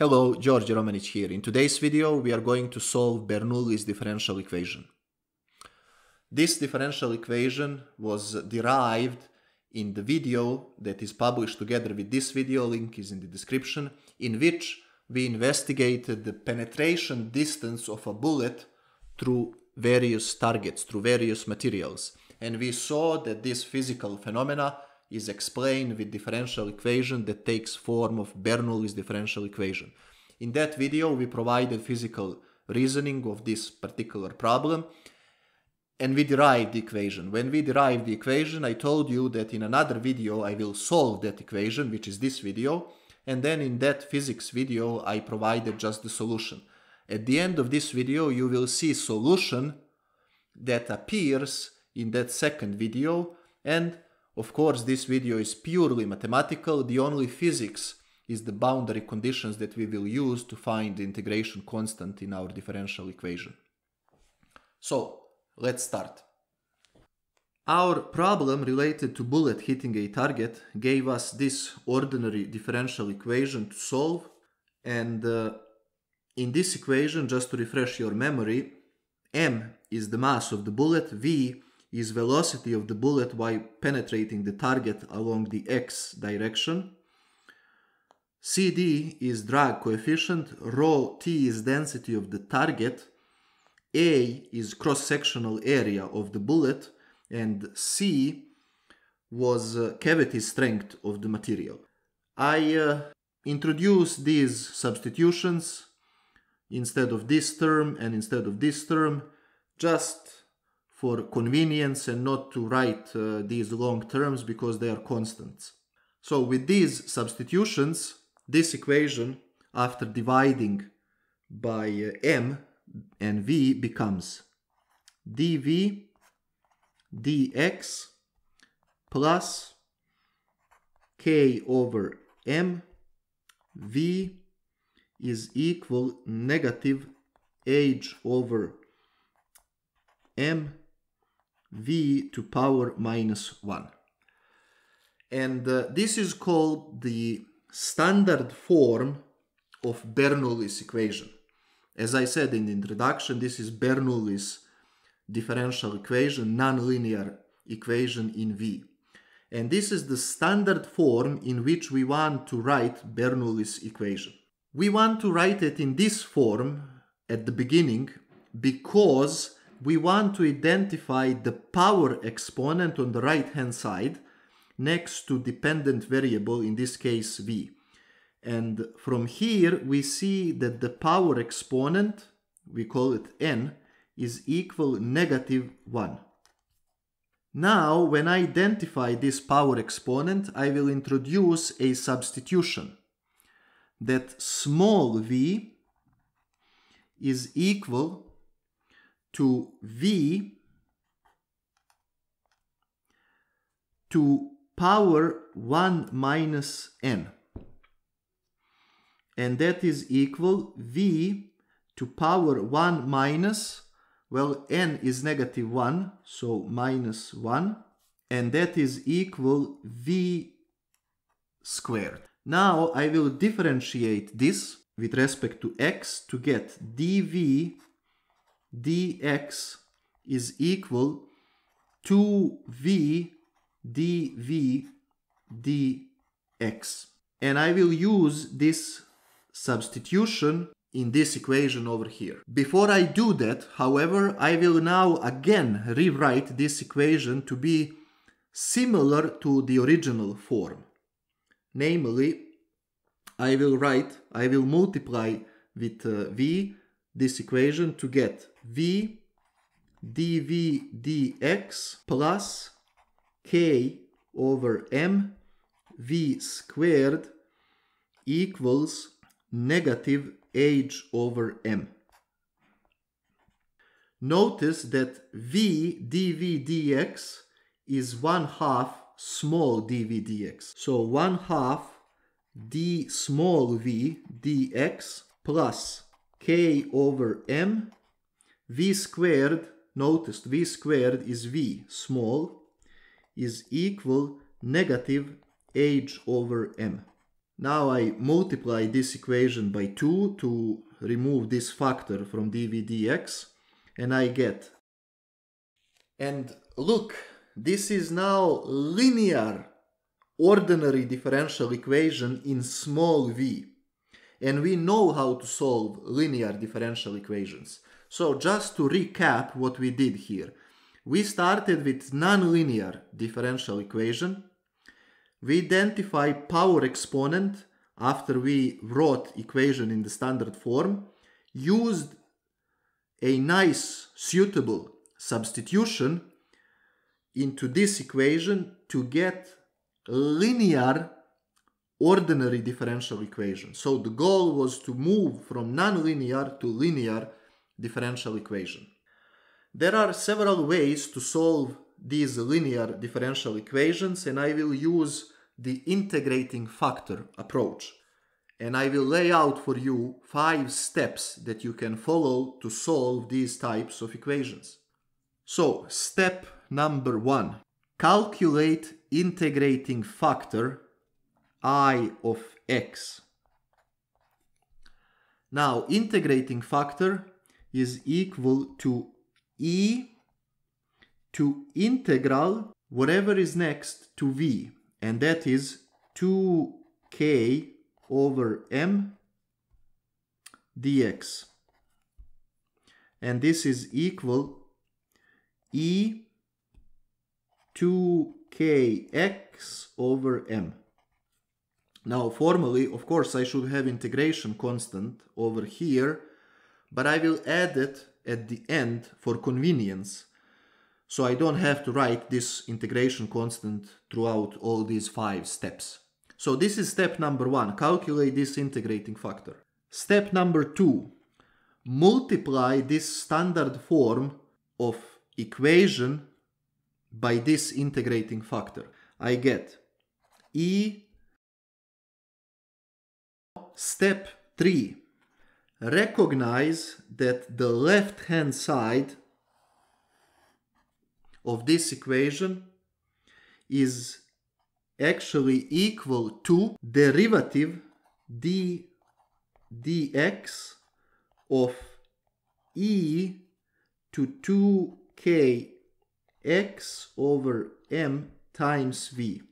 Hello, Djordje Romanic here. In today's video we are going to solve Bernoulli's differential equation. This differential equation was derived in the video that is published together with this video, link is in the description, in which we investigated the penetration distance of a bullet through various targets, through various materials. And we saw that this physical phenomena is explained with differential equation that takes form of Bernoulli's differential equation. In that video, we provided physical reasoning of this particular problem and we derived the equation. When we derived the equation, I told you that in another video I will solve that equation, which is this video, and then in that physics video I provided just the solution. At the end of this video you will see solution that appears in that second video and of course this video is purely mathematical, the only physics is the boundary conditions that we will use to find the integration constant in our differential equation. So, let's start. Our problem related to bullet hitting a target gave us this ordinary differential equation to solve and uh, in this equation, just to refresh your memory, m is the mass of the bullet, v is velocity of the bullet while penetrating the target along the x direction, cd is drag coefficient, rho t is density of the target, a is cross-sectional area of the bullet, and c was uh, cavity strength of the material. I uh, introduced these substitutions instead of this term and instead of this term just for convenience and not to write uh, these long terms because they are constants. So with these substitutions, this equation after dividing by uh, m and v becomes dv dx plus k over m v is equal negative h over m v to power minus 1. And uh, this is called the standard form of Bernoulli's equation. As I said in the introduction, this is Bernoulli's differential equation, nonlinear equation in V. And this is the standard form in which we want to write Bernoulli's equation. We want to write it in this form at the beginning because we want to identify the power exponent on the right hand side next to dependent variable, in this case v. And from here we see that the power exponent, we call it n, is equal negative 1. Now, when I identify this power exponent, I will introduce a substitution that small v is equal to v to power 1 minus n. And that is equal v to power 1 minus, well, n is negative 1, so minus 1. And that is equal v squared. Now I will differentiate this with respect to x to get dv dx is equal to v dv dx. And I will use this substitution in this equation over here. Before I do that, however, I will now again rewrite this equation to be similar to the original form. Namely, I will write, I will multiply with uh, v this equation to get v dv dx plus k over m v squared equals negative h over m. Notice that v dv dx is one half small dv dx. So one half d small v dx plus k over m v squared, noticed v squared is v small, is equal negative h over m. Now I multiply this equation by 2 to remove this factor from dv dx and I get. And look, this is now linear ordinary differential equation in small v. And we know how to solve linear differential equations. So just to recap what we did here. We started with nonlinear differential equation. We identify power exponent after we wrote equation in the standard form, used a nice suitable substitution into this equation to get linear ordinary differential equation. So the goal was to move from nonlinear to linear differential equation. There are several ways to solve these linear differential equations and I will use the integrating factor approach. And I will lay out for you five steps that you can follow to solve these types of equations. So, step number one. Calculate integrating factor i of x. Now, integrating factor is equal to e to integral whatever is next to v, and that is 2k over m dx. And this is equal e 2kx over m. Now formally, of course, I should have integration constant over here, but I will add it at the end for convenience. So I don't have to write this integration constant throughout all these five steps. So this is step number one, calculate this integrating factor. Step number two, multiply this standard form of equation by this integrating factor. I get e step 3 recognize that the left hand side of this equation is actually equal to derivative d dx of e to 2k x over m times v.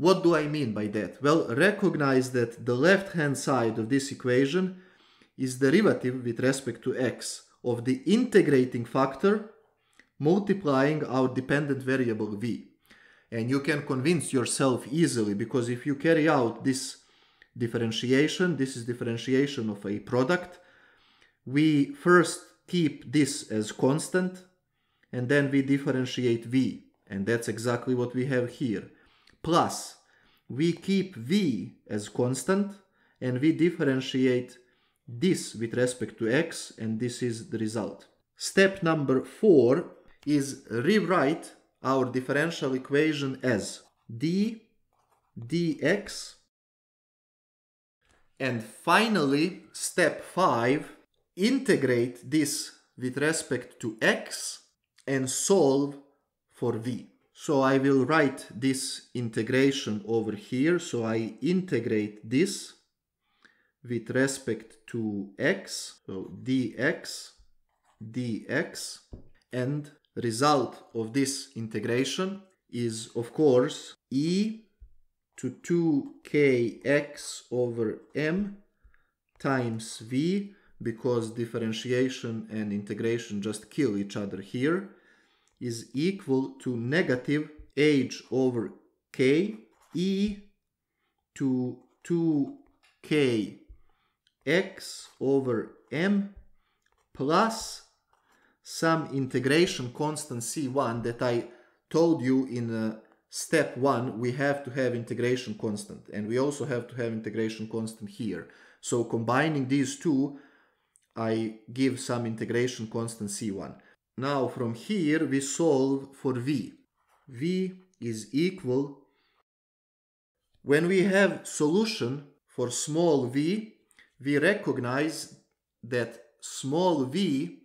What do I mean by that? Well, recognize that the left-hand side of this equation is derivative with respect to x of the integrating factor multiplying our dependent variable v. And you can convince yourself easily because if you carry out this differentiation, this is differentiation of a product, we first keep this as constant and then we differentiate v. And that's exactly what we have here. Plus, we keep v as constant and we differentiate this with respect to x and this is the result. Step number 4 is rewrite our differential equation as d dx and finally step 5 integrate this with respect to x and solve for v. So I will write this integration over here. So I integrate this with respect to x, so dx, dx, and result of this integration is of course e to 2kx over m times v because differentiation and integration just kill each other here is equal to negative h over k e to 2k x over m plus some integration constant c1 that I told you in uh, step 1 we have to have integration constant and we also have to have integration constant here. So combining these two I give some integration constant c1. Now from here we solve for v. v is equal, when we have solution for small v, we recognize that small v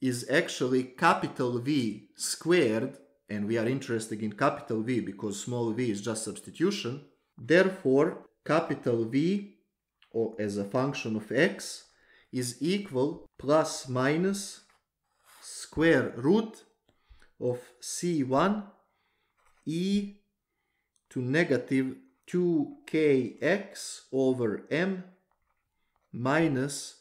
is actually capital V squared and we are interested in capital V because small v is just substitution. Therefore, capital V or as a function of x is equal plus minus square root of c1 e to negative 2kx over m minus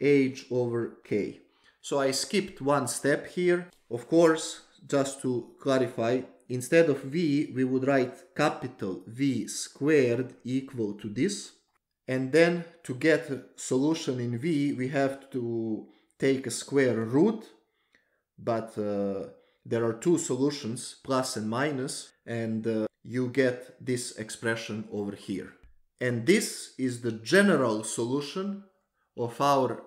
h over k. So I skipped one step here. Of course, just to clarify, instead of v, we would write capital V squared equal to this. And then to get solution in v, we have to take a square root, but uh, there are two solutions, plus and minus, and uh, you get this expression over here. And this is the general solution of our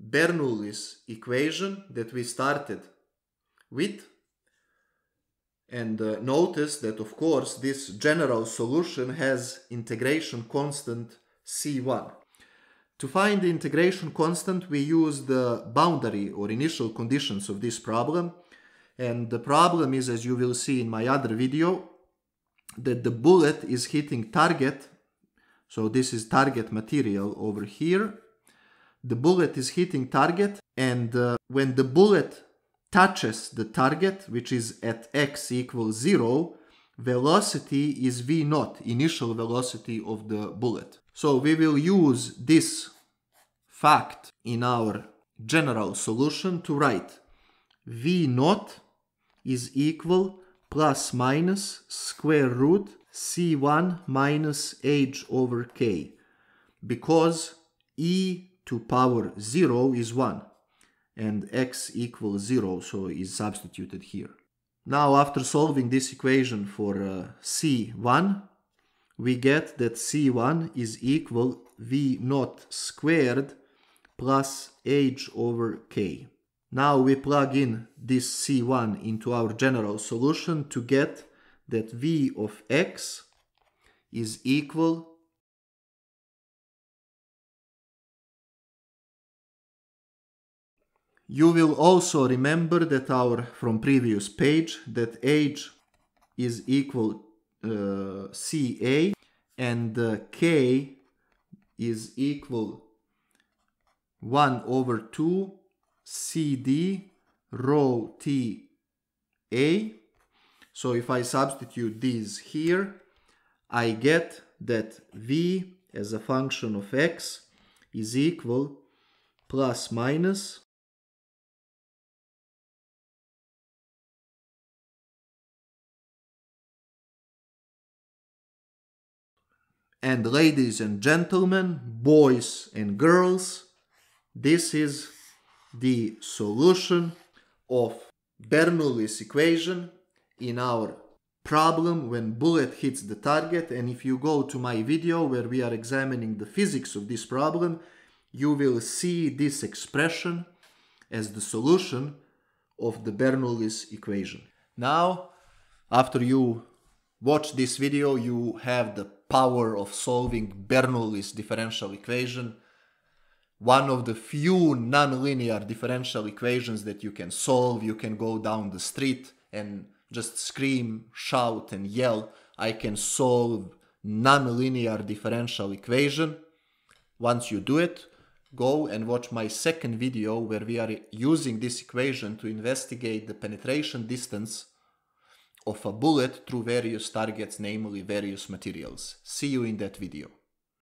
Bernoulli's equation that we started with. And uh, notice that of course this general solution has integration constant C1. To find the integration constant we use the boundary or initial conditions of this problem. And the problem is as you will see in my other video that the bullet is hitting target. So this is target material over here. The bullet is hitting target and uh, when the bullet touches the target which is at x equals 0 velocity is v naught initial velocity of the bullet. So we will use this fact in our general solution to write v naught is equal plus minus square root c1 minus h over k because e to power 0 is 1 and x equals 0 so is substituted here. Now after solving this equation for uh, c1 we get that c1 is equal V0 squared plus h over k. Now we plug in this c1 into our general solution to get that v of x is equal You will also remember that our from previous page that h is equal uh, CA and uh, K is equal 1 over 2 CD rho T A. So if I substitute these here, I get that V as a function of x is equal plus minus And ladies and gentlemen, boys and girls, this is the solution of Bernoulli's equation in our problem when bullet hits the target and if you go to my video where we are examining the physics of this problem you will see this expression as the solution of the Bernoulli's equation. Now after you watch this video you have the power of solving Bernoulli's differential equation one of the few nonlinear differential equations that you can solve. You can go down the street and just scream, shout and yell, I can solve nonlinear differential equation. Once you do it, go and watch my second video where we are using this equation to investigate the penetration distance of a bullet through various targets, namely various materials. See you in that video.